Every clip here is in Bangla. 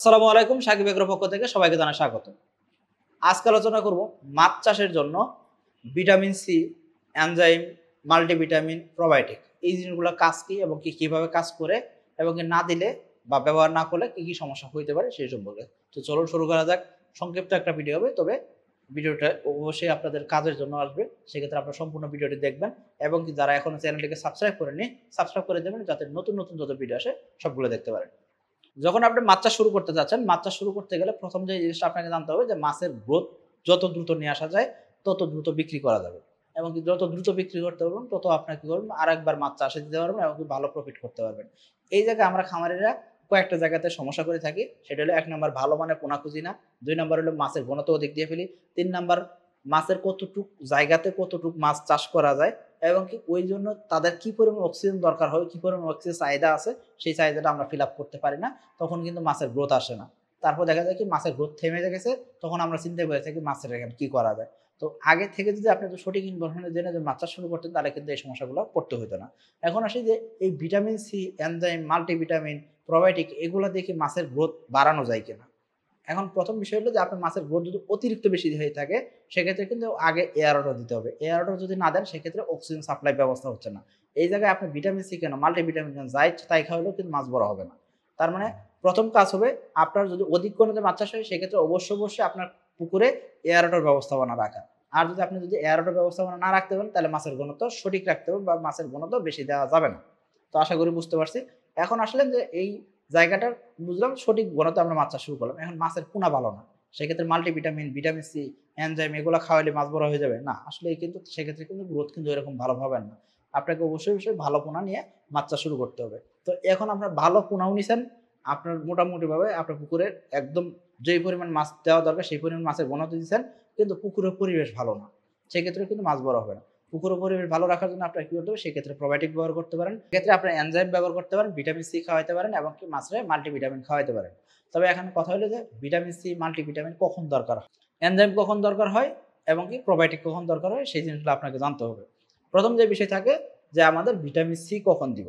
আসসালামু আলাইকুম, সাকিব এগ্রোর পক্ষ থেকে সবাইকে জানাই স্বাগত। আজকে আলোচনা করব মাছ চাষের জন্য vitamin C enzyme multivitamin, probiotic. এই জিনিসগুলো কাজ কি এবং কি কীভাবে কাজ করে এবং না দিলে বা ব্যবহার না করলে কি কি সমস্যা হইতে পারে সেই সম্পর্কে। তো চলুন শুরু করা যাক। সংক্ষিপ্ত একটা ভিডিও হবে, তবে ভিডিওটা অবশ্যই আপনাদের কাজের জন্য আসবে। সেক্ষেত্রে আপনারা সম্পূর্ণ ভিডিওটি দেখবেন এবং যারা এখনও চ্যানেলটিকে সাবস্ক্রাইব করেনি সাবস্ক্রাইব করে দেবেন যাতে নতুন নতুন যত ভিডিও আসে সবগুলো দেখতে পারেন। যখন আপনি মাছ চাষ শুরু করতে যাচ্ছেন, মাছ চাষ শুরু করতে গেলে প্রথম যে জিনিসটা আপনাকে জানতে হবে যে মাছের গ্রোথ যত দ্রুত নিয়ে আসা যায়, তত দ্রুত বিক্রি করা যাবে। এবং যত দ্রুত বিক্রি করতে পারবেন, তত আপনার কি করবেন আর একবার মাছ চাষে দিতে পারবেন এবং ভালো প্রফিট করতে পারবেন। এই জায়গায় আমরা খামারিরা কয়েকটা জায়গাতে সমস্যা করে থাকি। সেটা হলো এক নম্বর ভালো মানে পোনা খুঁজি না, দুই নম্বর হলো মাছের ঘনত্ব অধিক দিয়ে ফেলি, তিন নম্বর মাছের কতটুক জায়গাতে কতটুক মাছ চাষ করা যায় এবং কি ওই জন্য তাদের কি পরিমাণ অক্সিজেন দরকার হয়, কি পরিমাণ অক্সিজেন চাহিদা আছে, সেই চাহিদাটা আমরা ফিল আপ করতে পারি না। তখন কিন্তু মাছের গ্রোথ আসে না। তারপর দেখা যায় কি মাছের গ্রোথ থেমে গেছে, তখন আমরা চিন্তা করে থাকি মাছের এখানে কি করা যায়। তো আগে থেকে যদি আপনি সঠিক ইনফরমেশন জেনে যে মাছ শুরু করতেন, তাহলে কিন্তু এই সমস্যাগুলো পড়তে হতো না। এখন আসি যে এই vitamin C enzyme multivitamin probiotic এগুলো দেখে মাছের গ্রোথ বাড়ানো যায় কিনা? এখন প্রথম বিষয় হলো যে আপনার মাছের গ্রোথ যদি অতিরিক্ত বেশি হয়ে থাকে, সেক্ষেত্রে কিন্তু আগে এয়ার অর্ডার দিতে হবে। এয়ার অর্ডার যদি না দেন, সেক্ষেত্রে অক্সিজেন সাপ্লাই ব্যবস্থা হচ্ছে না। এই জায়গায় আপনি ভিটামিন সি কেন মাল্টিভিটামিন কেন, যাই তাই খাওয়ালেও কিন্তু মাছ বড় হবে না। তার মানে প্রথম কাজ হবে, আপনার যদি অধিক কোনোতে মাছ চাষ হয়, সেক্ষেত্রে অবশ্যই অবশ্যই আপনার পুকুরে এয়ার অর্ডার ব্যবস্থাপনা রাখা। আর যদি আপনি যদি এয়ার অর্ডার ব্যবস্থাপনা না রাখতে পারেন, তাহলে মাছের ঘনত্ব সঠিক রাখতে হবে বা মাছের ঘনত্ব বেশি দেওয়া যাবে না। তো আশা করি বুঝতে পারছি। এখন আসলে যে এই জায়গাটার বুঝলাম সঠিক ঘনত্ব আমরা মাছ চাষ শুরু করলাম। এখন মাছের পোনা ভালো না। সেক্ষেত্রে মাল্টিভিটামিন ভিটামিন সি এনজাইম এগুলো খাওয়ালে মাছ বড় হয়ে যাবে। না, আসলে কিন্তু সেক্ষেত্রে কিন্তু গ্রোথ কিন্তু এরকম ভালো হবে না। আপনাকে অবশ্যই অবশ্যই ভালো পোনা নিয়ে মাছ চাষ শুরু করতে হবে। তো এখন আপনার ভালো পোনাও নিছেন। আপনার মোটামুটিভাবে আপনার পুকুরে একদম যেই পরিমাণ মাছ দেওয়া দরকার, সেই পরিমাণ মাছের ঘনত্ব দিচ্ছেন কিন্তু পুকুরের পরিবেশ ভালো না। সেক্ষেত্রে কিন্তু মাছ বড় হবে না। পুকুরের পরিবেশ ভালো রাখার জন্য আপনার কি করতে হবে? সেক্ষেত্রে প্রোবায়োটিক ব্যবহার করতে পারেন। সেক্ষেত্রে আপনি এনজাইম ব্যবহার করতে পারেন ভিটামিন সি খাওয়াইতে পারেন এবং কি মাছের মাল্টিভিটামিন খাওয়াইতে পারেন। তবে এখানে কথা হলো যে ভিটামিন সি মাল্টিভিটামিন কখন দরকার হয়? এনজাইম কখন দরকার হয় এবং কি প্রোবায়োটিক কখন দরকার হয় সেই জিনিসগুলো আপনাকে জানতে হবে। প্রথম যে বিষয় থাকে যে আমাদের ভিটামিন সি কখন দিব?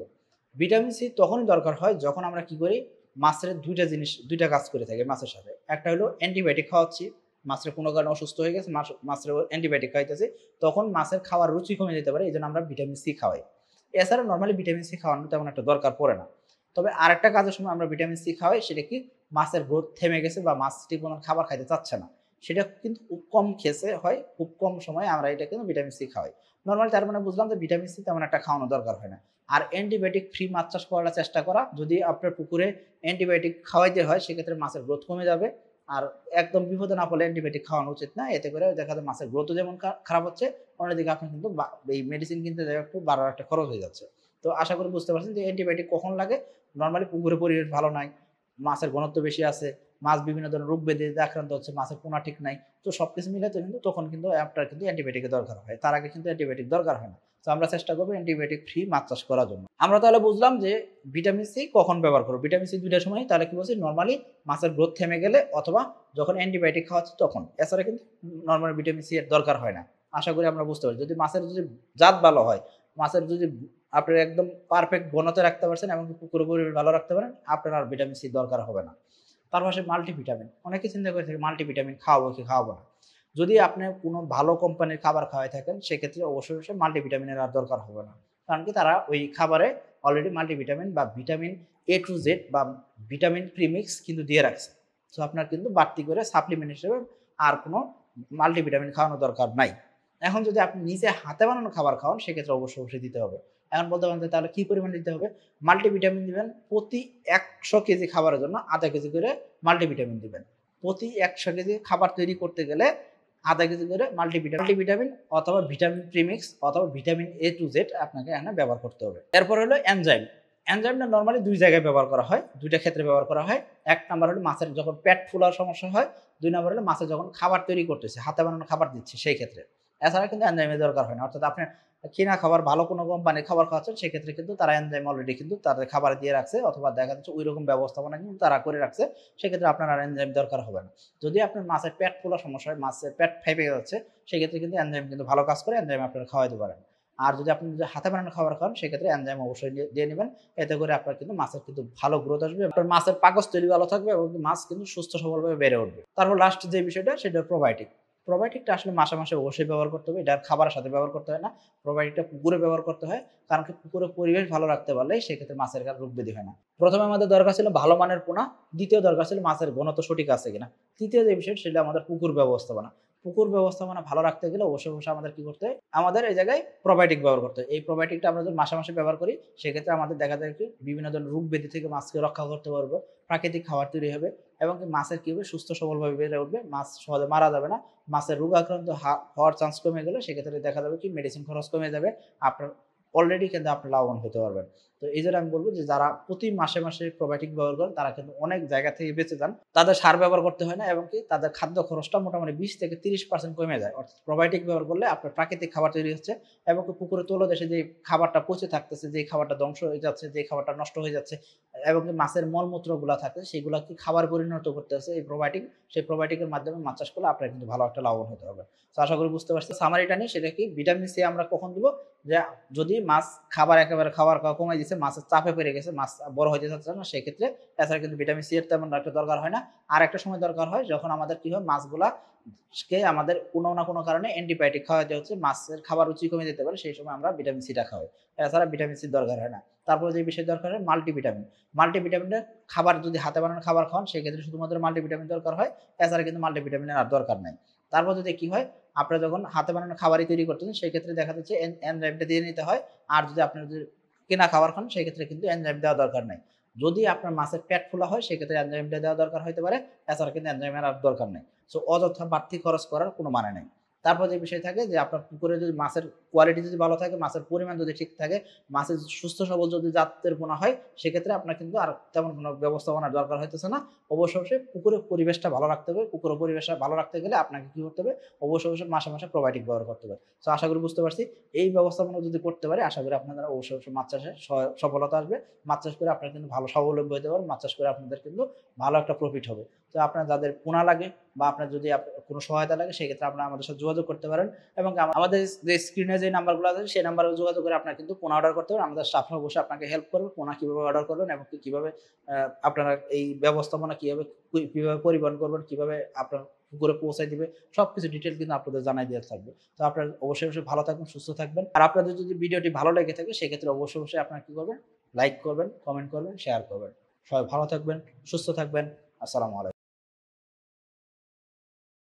ভিটামিন সি তখনই দরকার হয় যখন আমরা কি করি? মাছের দুইটা জিনিস, দুইটা কাজ করে থাকি মাছের সাথে। একটা হলো অ্যান্টিবায়োটিক খাওয়াচ্ছি মাছের কোনো কারণে অসুস্থ হয়ে গেছে, মাছ মাছের অ্যান্টিবায়োটিক খাইতেছে তখন মাছের খাওয়ার রুচি কমে যেতে পারে এই জন্য আমরা ভিটামিন সি খাওয়াই। এছাড়া নর্মালি ভিটামিন সি খাওয়ানো তেমন একটা দরকার পড়ে না। তবে আরেকটা কাজের সময় আমরা ভিটামিন সি খাওয়াই, সেটা কি মাছের গ্রোথ থেমে গেছে বা মাছ ঠিক মতন খাবার খাইতে চাচ্ছে না। সেটা কিন্তু খুব কম খেয়েছে, হয় খুব কম সময় আমরা এটা কিন্তু ভিটামিন সি খাওয়াই। নর্মালি তার মানে বুঝলাম যে ভিটামিন সি তেমন একটা খাওয়ানো দরকার হয় না। আর অ্যান্টিবায়োটিক ফ্রি মাছ চাষ করার চেষ্টা করা, যদি আপনার পুকুরে অ্যান্টিবায়োটিক খাওয়াইতে হয়, সেক্ষেত্রে মাছের গ্রোথ কমে যাবে। আর একদম বিপদে না পড়লে অ্যান্টিবায়োটিক খাওয়ানো উচিত না। এতে করে দেখা যায় মাছের গ্রোথও যেমন খারাপ হচ্ছে, অন্যদিকে আপনি কিন্তু এই মেডিসিন কিনতে যাই একটু বারো একটা খরচ হয়ে যাচ্ছে। তো আশা করি বুঝতে পারছেন যে অ্যান্টিবায়োটিক কখন লাগে? নর্মালি পুকুরে পরিবেশ ভালো নাই, মাছের ঘনত্ব বেশি আছে মাছ বিভিন্ন ধরনের রোগ ব্যাধিতে আক্রান্ত হচ্ছে, মাছের পোনা ঠিক নাই। তো সবকিছু মিলাতে কিন্তু তখন কিন্তু আপনার কিন্তু অ্যান্টিবায়োটিকের দরকার হয়। তার আগে কিন্তু অ্যান্টিবায়োটিক দরকার হয় না। তো আমরা চেষ্টা করব অ্যান্টিবায়োটিক ফ্রি মাছ চাষ করার জন্য। আমরা তাহলে বুঝলাম যে ভিটামিন সি কখন ব্যবহার করব? ভিটামিন সি দুইটার সময় তাহলে কি বলছি? নর্মালি মাছের গ্রোথ থেমে গেলে অথবা যখন অ্যান্টিবায়োটিক খাওয়াচ্ছে তখন। এছাড়া কিন্তু নর্মাল ভিটামিন সি এর দরকার হয় না। আশা করি আমরা বুঝতে পারি যদি মাছের যদি জাত ভালো হয়, মাছের যদি আপনি একদম পারফেক্ট ঘনতে রাখতে পারছেন এবং পুকুর ভালো রাখতে পারেন, আপনার আর ভিটামিন সি দরকার হবে না। তার পাশে মাল্টিভিটামিন অনেকে চিন্তা করে থাকে মাল্টিভিটামিন খাওয়াবো কি খাওয়াবো না। যদি আপনি কোনো ভালো কোম্পানির খাবার খাওয়াই থাকেন, সেক্ষেত্রে অবশ্যই অবশ্যই মাল্টিভিটামিনের আর দরকার হবে না। কারণ কি তারা ওই খাবারে অলরেডি মাল্টিভিটামিন বা ভিটামিন এ টু জেড বা ভিটামিন প্রিমিক্স কিন্তু দিয়ে রাখছে। তো আপনার কিন্তু বাড়তি করে সাপ্লিমেন্ট হিসেবে আর কোনো মাল্টিভিটামিন খাওয়ানো দরকার নাই। এখন যদি আপনি নিজে হাতে বানানো খাবার খাওয়ান, সেক্ষেত্রে অবশ্যই অবশ্যই দিতে হবে। এখন বলতে পারেন তাহলে কি পরিমাণ দিতে হবে? মাল্টিভিটামিন দিবেন, প্রতি একশো কেজি খাবারের জন্য আধা কেজি করে মাল্টিভিটামিন দিবেন। প্রতি একশো কেজি খাবার তৈরি করতে গেলে আধা কেজি করে মাল্টিভিটামিন মাল্টিভিটামিন অথবা ভিটামিন প্রিমিক্স অথবা ভিটামিন এ টু জেড আপনাকে এখানে ব্যবহার করতে হবে। এরপর হলো এনজাইম এনজাইমটা নর্মালি দুই জায়গায় ব্যবহার করা হয়, দুইটা ক্ষেত্রে ব্যবহার করা হয়। এক নাম্বার হলো মাছের যখন পেট ফুলার সমস্যা হয়, দুই নাম্বার হলো মাছের যখন খাবার তৈরি করতেছে, হাতে বানানো খাবার দিচ্ছে সেই ক্ষেত্রে। এছাড়া কিন্তু এনজাইমের দরকার হয় না। অর্থাৎ আপনি কিনা খাবার ভালো কোনো কোম্পানির খাবার খাওয়াচ্ছেন, সেক্ষেত্রে কিন্তু তারা এনজাইম অলরেডি কিন্তু তাদের খাবার দিয়ে রাখছে অথবা দেখা যাচ্ছে ওই রকম ব্যবস্থাপনা কিন্তু তারা করে রাখছে, সেক্ষেত্রে আপনার আর এনজাইম দরকার হবে না। যদি আপনার মাছের পেট ফোলার সমস্যা হয়, মাছের পেট ফেপে যাচ্ছে, সেক্ষেত্রে কিন্তু এনজাইম কিন্তু ভালো কাজ করে এনজাইম আপনারা খাওয়াইতে পারেন। আর যদি আপনি যদি হাতে বানানো খাবার খান, সেক্ষেত্রে এনজাইম অবশ্যই দিয়ে- নেবেন। এতে করে আপনার কিন্তু মাছের কিন্তু ভালো গ্রোথ আসবে আপনার মাছের পাকস্থলী ভালো থাকবে এবং মাছ কিন্তু সুস্থ সবলভাবে বেড়ে উঠবে। তারপর লাস্ট যে বিষয়টা, সেটা প্রোবায়োটিক প্রোবায়োটিকটা আসলে মাসে মাসে অবশ্যই ব্যবহার করতে হবে। এটা আর খাবারের সাথে ব্যবহার করতে হয় না। প্রোবায়োটিকটা পুকুরে ব্যবহার করতে হয়। কারণ কি পুকুরে পরিবেশ ভালো রাখতে পারলে সেক্ষেত্রে মাছের কার রোগ ব্যাধি হয় না। প্রথমে আমাদের দরকার ছিল ভালো মানের পোনা। দ্বিতীয় দরকার ছিল মাছের ঘনত্ব সঠিক আছে কিনা। তৃতীয় যে বিষয় সেটা আমাদের পুকুর ব্যবস্থাপনা পুকুর ব্যবস্থাপনা ভালো রাখতে গেলে অবশ্যই অবশ্যই আমাদের কি করতে হয়? আমাদের এই জায়গায় প্রোবায়োটিক ব্যবহার করতে হয়। এই প্রোবায়োটিকটা আমরা যদি মাসে মাসে ব্যবহার করি, সেক্ষেত্রে আমাদের দেখা যায় কি বিভিন্ন ধরনের রোগ ব্যাধি থেকে মাছকে রক্ষা করতে পারব। প্রাকৃতিক খাবার তৈরি হবে এবং মাছের কি হবে? সুস্থ সবলভাবে বেড়ে উঠবে। মাছ সহজে মারা যাবে না। মাছের রোগ আক্রান্ত হওয়ার চান্স কমে গেলে সেক্ষেত্রে দেখা যাবে কি মেডিসিন খরচ কমে যাবে। আপনার অলরেডি কিন্তু আপনি লাভবান হতে পারবেন। তো এই জন্য আমি বলব যে যারা প্রতি মাসে মাসে প্রোবায়োটিক ব্যবহার করেন, তারা কিন্তু অনেক জায়গা থেকে বেঁচে যান। তাদের সার ব্যবহার করতে হয় না এবং কি তাদের খাদ্য খরচটা মোটামুটি বিশ থেকে তিরিশ পার্সেন্ট কমে যায়। অর্থাৎ প্রোবায়োটিক ব্যবহার করলে আপনার প্রাকৃতিক খাবার তৈরি হচ্ছে এবং পুকুরে তোলো দেশে যে খাবারটা পচে থাকতেছে, যে খাবারটা ধ্বংস হয়ে যাচ্ছে, যে খাবারটা নষ্ট হয়ে যাচ্ছে এবং মাছের মলমূত্রগুলো থাকে, সেগুলো কি খাবার পরিণত করতে হচ্ছে এই প্রোবায়োটিক সেই প্রোবায়োটিকের মাধ্যমে মাছ চাষ করলে আপনার কিন্তু ভালো একটা লাভবান হতে হবে। তো আশা করি বুঝতে পারছি সামারিটা নিয়ে সেটা কি? ভিটামিন সি আমরা কখন দিব? যে যদি মাছ খাবার একেবারে খাবার কমে দিচ্ছে মাছের চাপে পেরে গেছে, মাছ বড় হতে যাচ্ছে না, সেক্ষেত্রে এছাড়া কিন্তু ভিটামিন সি এর তেমন একটা দরকার হয় না। আর একটা সময় দরকার হয় যখন আমাদের কি হয়, মাছগুলা কে আমাদের কোনো না কোনো কারণে অ্যান্টিবায়োটিক খাওয়াতে হচ্ছে, মাছের খাবার রুচি কমে যেতে পারে, সেই সময় আমরা ভিটামিন সিটা খাওয়াই। এছাড়া ভিটামিন সি দরকার হয় না। তারপরে যে বিষয় দরকার হয় মাল্টিভিটামিন মাল্টিভিটামিনের খাবার যদি হাতে বানানো খাবার খাওয়ান, সেক্ষেত্রে শুধুমাত্র মাল্টিভিটামিন দরকার হয়, এছাড়া কিন্তু মাল্টিভিটামিনের আর দরকার নাই। তারপর যদি কি হয় আপনারা যখন হাতে বানানো খাবারই তৈরি করতেছেন সেই ক্ষেত্রে দেখা যাচ্ছে এনজাইমটা দিয়ে নিতে হয়। আর যদি আপনার যদি কেনা খাবার খান সেই ক্ষেত্রে কিন্তু এনজাইম দেওয়া দরকার নাই। যদি আপনার মাছের পেট ফোলা হয় সেক্ষেত্রে এনজাইমটা দেওয়া দরকার হতে পারে। এছাড়া কিন্তু এনজাইমের আর দরকার নেই। সো অযথা বাড়তি খরচ করার কোনো মানে নেই। তারপর যে বিষয় থাকে যে আপনার পুকুরে যদি মাছের কোয়ালিটি যদি ভালো থাকে, মাছের পরিমাণ যদি ঠিক থাকে, মাছের সুস্থ সবল যদি জাতের বোনা হয়, সেক্ষেত্রে আপনার কিন্তু আর তেমন কোনো ব্যবস্থাপনার দরকার হইতেছে না। অবশ্য অবশ্যই পুকুরের পরিবেশটা ভালো রাখতে হবে। পুকুরের পরিবেশটা ভালো রাখতে গেলে আপনাকে কী করতে হবে? অবশ্যই অবশ্যই মাসে মাসে প্রোবায়োটিক ব্যবহার করতে হবে। তো আশা করি বুঝতে পারছি। এই ব্যবস্থাপনা যদি করতে পারে, আশা করি আপনাদের অবশ্যই অবশ্যই মাছ চাষে সফলতা আসবে। মাছ চাষ করে আপনার কিন্তু ভালো স্বাবলম্বী হতে পারবেন। মাছ চাষ করে আপনাদের কিন্তু ভালো একটা প্রফিট হবে। তো আপনার যাদের পোনা লাগে বা আপনার যদি কোনো সহায়তা লাগে, সেক্ষেত্রে আপনারা আমাদের সাথে যোগাযোগ করতে পারেন এবং আমাদের যে স্ক্রিনে যে নাম্বারগুলো আছে, সেই নাম্বারে যোগাযোগ করে আপনার কিন্তু পোনা অর্ডার করতে পারেন। আমাদের স্টাফরা অবশ্যই আপনাকে হেল্প করবে পোনা কীভাবে অর্ডার করবেন এবং কীভাবে আপনারা এই ব্যবস্থাপনা কীভাবে কীভাবে পরিবহন করবেন, কীভাবে আপনার পুকুরে পৌঁছায় দিবে সব কিছু ডিটেল কিন্তু আপনাদের জানাই দেওয়া থাকবে। তো আপনারা অবশ্যই অবশ্যই ভালো থাকবেন সুস্থ থাকবেন। আর আপনাদের যদি ভিডিওটি ভালো লেগে থাকে, সেক্ষেত্রে অবশ্যই অবশ্যই আপনারা কী করবেন? লাইক করবেন কমেন্ট করবেন শেয়ার করবেন। সবাই ভালো থাকবেন, সুস্থ থাকবেন। আসসালামু আলাইকুম।